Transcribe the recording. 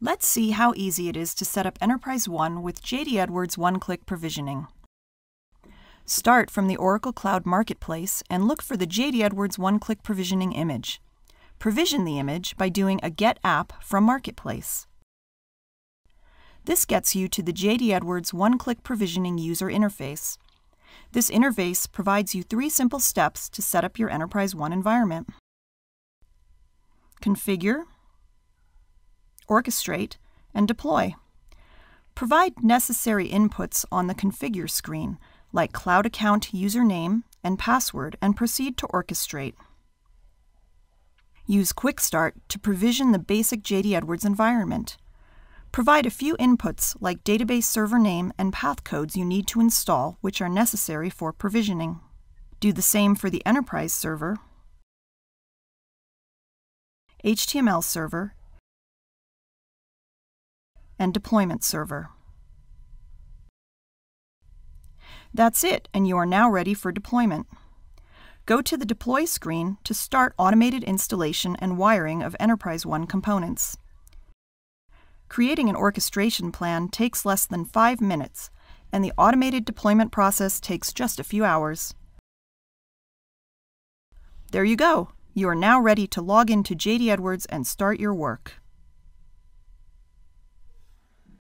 Let's see how easy it is to set up EnterpriseOne with JD Edwards one-click provisioning. Start from the Oracle Cloud Marketplace and look for the JD Edwards one-click provisioning image. Provision the image by doing a Get App from Marketplace. This gets you to the JD Edwards one-click provisioning user interface. This interface provides you three simple steps to set up your EnterpriseOne environment. Configure, orchestrate, and deploy. Provide necessary inputs on the configure screen, like cloud account username and password, and proceed to orchestrate. Use Quick Start to provision the basic JD Edwards environment. Provide a few inputs like database server name and path codes you need to install, which are necessary for provisioning. Do the same for the enterprise server, HTML server, and deployment server. That's it, and you are now ready for deployment. Go to the Deploy screen to start automated installation and wiring of EnterpriseOne components. Creating an orchestration plan takes less than five minutes, and the automated deployment process takes just a few hours. There you go! You are now ready to log into JD Edwards and start your work.